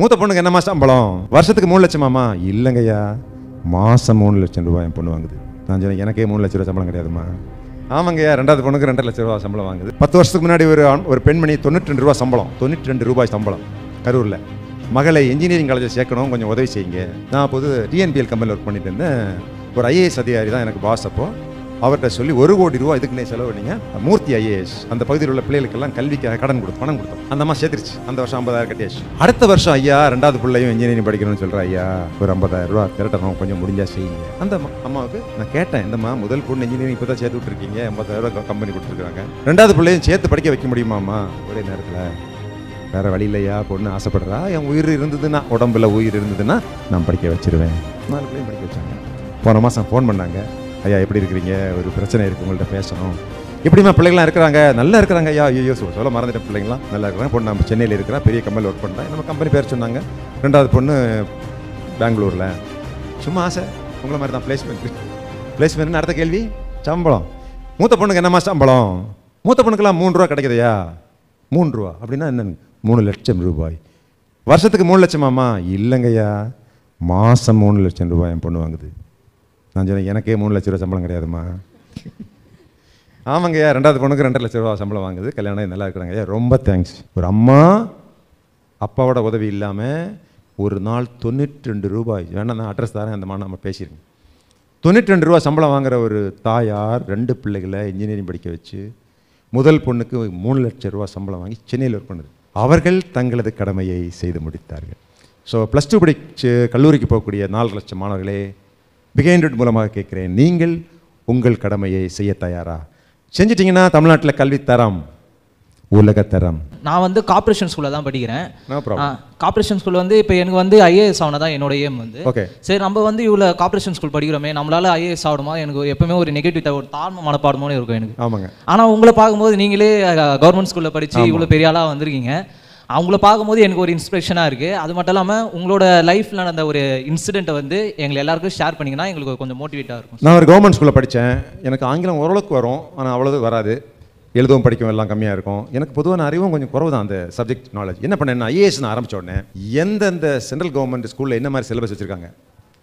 மூத்த பொண்ணுக்கு என்னம்மா சம்பளம்? வருஷத்துக்கு மூணு லட்சமாம்மா? இல்லைங்கய்யா. மாதம் மூணு லட்சம் ரூபாய் என் பொண்ணு வாங்குது. நான் சொன்னேன் எனக்கே மூணு லட்ச ரூபா சம்பளம் கிடையாதும்மா. ஆமாங்கய்யா ரெண்டாவது பொண்ணுக்கு ரெண்டரை லட்ச ரூபா சம்பளம் வாங்குது. பத்து வருஷத்துக்கு முன்னாடி ஒரு ஒரு பெண்மணி தொண்ணூற்றி ரெண்டு ரூபா சம்பளம் தொண்ணூற்றி ரெண்டு ரூபாய் சம்பளம் கரூரில். மகளை இன்ஜினியரிங் காலேஜில் சேர்க்கணும் கொஞ்சம் உதவி செய்யுங்க. நான் அப்போது டிஎன்பிஎல் கம்பெனியில் ஒர்க் பண்ணிட்டு இருந்தேன். ஒரு ஐஏஎஸ் அதிகாரி தான் எனக்கு பாஸ் அப்போது அவர்கிட்ட சொல்லி ஒரு கோடி ரூபா இதுக்குன்னே செலவு மூர்த்தி ஐஏஎஸ் அந்த பகுதியில் உள்ள பிள்ளைகளுக்கெல்லாம் கல்விக்காக கடன் கொடுத்து பணம் கொடுத்தோம். அந்த அம்மா சேர்த்துருச்சு. அந்த வருஷம் ஐம்பதாயிரம் கட்டியாச்சு. அடுத்த வருஷம் ஐயா ரெண்டாவது பிள்ளையும் இன்ஜினியரிங் படிக்கணும்னு சொல்ற ஐயா ஒரு ஐம்பதாயிரம் ரூபா திரட்டணும் கொஞ்சம் முடிஞ்சா செய்யுங்க. அந்த அம்மாவுக்கு நான் கேட்டேன் இந்தம்மா முதல் பொண்ணு இன்ஜினியரிங் இப்போ தான் சேர்த்து விட்டுருக்கீங்க ஐம்பதாயிரம் ரூபா கம்பெனி கொடுத்துருக்காங்க. ரெண்டாவது பிள்ளையும் சேர்த்து படிக்க வைக்க முடியுமாம்மா? ஒரே நேரத்தில். வேற வழி இல்லையா? பொண்ணு ஆசைப்படுறா என் உயிர் இருந்ததுன்னா உடம்புல உயிர் இருந்ததுன்னா நான் படிக்க வச்சிருவேன். நாலு பிள்ளையும் படிக்க வச்சாங்க. போன மாதம் ஃபோன் பண்ணாங்க. ஐயா எப்படி இருக்கிறீங்க? ஒரு பிரச்சனை இருக்கு உங்கள்கிட்ட பேசணும். எப்படிம்மா பிள்ளைங்களாம் இருக்கிறாங்க? நல்லா இருக்கிறாங்க ஐயா. ஐயோ சொல்ல மறந்துட்டேன் மறந்துட்ட பிள்ளைங்களாம் நல்லா இருக்கிறாங்க. பொண்ணு நம்ம சென்னையில் இருக்கிறா. பெரிய கம்பெனியில் ஒர்க் பண்ணுறேன் நம்ம கம்பெனி பேர் சொன்னாங்க. ரெண்டாவது பொண்ணு பெங்களூரில். சும்மா ஆசை. உங்களை மாதிரி தான் பிளேஸ்மெண்ட் பிளேஸ்மெண்ட் அடுத்த கேள்வி? சம்பளம். மூத்த பொண்ணுக்கு என்னம்மா சம்பளம்? மூத்த பொண்ணுக்கெல்லாம் மூணு ரூபா கிடைக்குதையா மூணு ரூபா. அப்படின்னா என்ன மூணு லட்சம் ரூபாய். வருஷத்துக்கு மூணு லட்சமாம்மா? இல்லைங்கய்யா மாதம் மூணு லட்சம் ரூபாய் என் பொண்ணு வாங்குது. நான் சொன்னேன் எனக்கே மூணு லட்ச ரூபா சம்பளம் கிடையாதும்மா. ஆமாங்கய்யா ரெண்டாவது பொண்ணுக்கு ரெண்டரை லட்ச ரூபா சம்பளம் வாங்குது. கல்யாணம் நல்லா இருக்கிறாங்க. ஐயா ரொம்ப தேங்க்ஸ் ஒரு அம்மா அப்பாவோட உதவி இல்லாமல் ஒரு நாள் தொண்ணூற்றி ரெண்டு ரூபாய் வேணாம் நான் அட்ரஸ் தரேன் அந்த மாதிரி நம்ம பேசியிருக்கேன் தொண்ணூற்றி ரெண்டு ரூபா சம்பளம் வாங்குகிற ஒரு தாயார் ரெண்டு பிள்ளைகளை இன்ஜினியரிங் படிக்க வச்சு முதல் பொண்ணுக்கு மூணு லட்சம் ரூபா சம்பளம் வாங்கி சென்னையில் ஒர்க் பண்ணுது. அவர்கள் தங்களது கடமையை செய்து முடித்தார்கள். ஸோ ப்ளஸ் டூ படிச்சு கல்லூரிக்கு போகக்கூடிய நாலு லட்சம் மாணவர்களே பிகைண்ட் மூலமாக கேட்குறேன். நீங்கள் உங்கள் கடமையை செய்ய தயாரா? செஞ்சிட்டிங்கன்னா தமிழ்நாட்டில் கல்வி தரம் உலக தரம். நான் வந்து கார்ப்பரேஷன் ஸ்கூலில் தான் படிக்கிறேன். கார்ப்பரேஷன் ஸ்கூல் வந்து இப்போ எனக்கு வந்து ஐஏஎஸ் ஆகணும் தான் என்னோட ஏம் வந்து. ஓகே சரி நம்ம வந்து இவ்வளோ கார்ப்பரேஷன் ஸ்கூல் படிக்கிறோமே நம்மளால ஐஏஎஸ் ஆகணுமா? எனக்கு எப்பவுமே ஒரு நெகட்டிவ் ஒரு தாழ்மை மனப்பாடமோனு இருக்கும் எனக்கு. ஆமாங்க. ஆனால் உங்களை பார்க்கும்போது நீங்களே கவர்மெண்ட் ஸ்கூலில் படித்து இவ்வளோ பெரிய ஆளாக வந்திருக்கீங்க. அவங்கள பார்க்கும்போது எனக்கு ஒரு இன்ஸ்பிரேஷனாக இருக்குது அது மட்டும் இல்லாமல் உங்களோட லைஃப்பில் நடந்த ஒரு இன்சிடெண்ட்டை வந்து எங்களை எல்லாருக்கும் ஷேர் பண்ணிங்கன்னா எங்களுக்கு கொஞ்சம் மோட்டிவேட்டாக இருக்கும். நான் ஒரு கவர்மெண்ட் ஸ்கூலில் படித்தேன் எனக்கு ஆங்கிலம் ஓரளவுக்கு வரும் ஆனால் அவ்வளோது வராது. எழுதவும் படிக்கவும் எல்லாம் கம்மியாக இருக்கும். எனக்கு பொதுவான அறிவும் கொஞ்சம் குறவு தான் அந்த சப்ஜெக்ட் நாலேஜ் என்ன பண்ணேன் ஐஏஎஸ் நான் ஆரம்பிச்ச உடனே எந்தெந்த சென்ட்ரல் கவர்மெண்ட் ஸ்கூலில் என்ன மாதிரி சிலபஸ் வச்சுருக்காங்க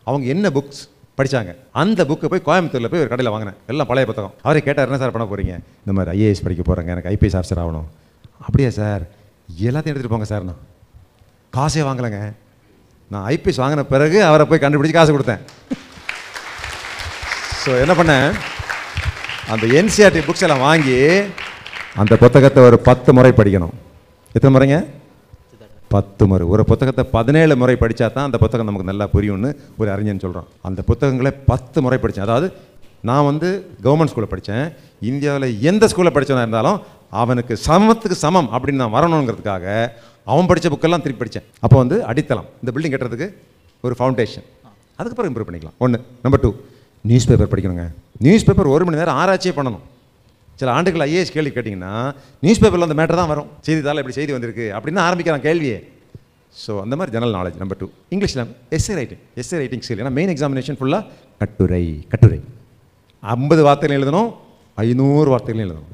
அவங்க என்ன புக்ஸ் படித்தாங்க அந்த புக்கை போய் கோயம்புத்தூரில் போய் ஒரு கடையில் வாங்கினேன். எல்லாம் பழைய புத்தகம். அவரே கேட்டார் என்ன சார் பண்ண போகிறீங்க இந்த மாதிரி ஐஏஎஸ் படிக்க போகிறேங்க எனக்கு ஐபிஎஸ் ஆஃபீஸர் ஆகணும். அப்படியா சார் எல்லாத்தையும் எடுத்துகிட்டு போங்க சார் நான் காசே வாங்கலைங்க. நான் ஐபிஎஸ் வாங்கின பிறகு அவரை போய் கண்டுபிடிச்சி காசு கொடுத்தேன். ஸோ என்ன பண்ணேன்? அந்த என்சிஆர்டி புக்ஸ் எல்லாம் வாங்கி அந்த புத்தகத்தை ஒரு பத்து முறை படிக்கணும். எத்தனை முறைங்க? பத்து முறை. ஒரு புத்தகத்தை பதினேழு முறை படித்தா தான் அந்த புத்தகம் நமக்கு நல்லா புரியும்னு ஒரு அறிஞன் சொல்கிறான் அந்த புத்தகங்களை பத்து முறை படித்தேன் அதாவது நான் வந்து கவர்மெண்ட் ஸ்கூலில் படித்தேன் இந்தியாவில் எந்த ஸ்கூலில் படித்தவனாக இருந்தாலும் அவனுக்கு சமத்துக்கு சமம் அப்படின்னு நான் வரணுங்கிறதுக்காக அவன் படித்த புக்கெல்லாம் திருப்பி படித்தேன் அப்போ வந்து அடித்தளம். இந்த பில்டிங் கட்டுறதுக்கு ஒரு ஃபவுண்டேஷன் அதுக்கப்புறம் இம்ப்ரூவ் பண்ணிக்கலாம். ஒன்று நம்பர் டூ நியூஸ் பேப்பர் படிக்கணுங்க. நியூஸ் பேப்பர் ஒரு மணி நேரம் ஆராய்ச்சியே பண்ணணும். சில ஆண்டுகள் ஐஏஎஸ் கேள்வி கேட்டிங்கன்னா நியூஸ் பேப்பரில் அந்த மேட்டர் தான் வரும். செய்தித்தாள் இப்படி செய்தி வந்திருக்கு அப்படின்னு ஆரம்பிக்கிறான் கேள்வியே. ஸோ அந்த மாதிரி ஜெனரல் நாலேஜ் நம்பர் டூ இங்கிலீஷில் essay writing essay writing skill ஏன்னா மெயின் எக்ஸாமினேஷன் ஃபுல்லாக கட்டுரை கட்டுரை. ஐம்பது வார்த்தைகள் எழுதணும் ஐநூறு வார்த்தைகள் எழுதணும்.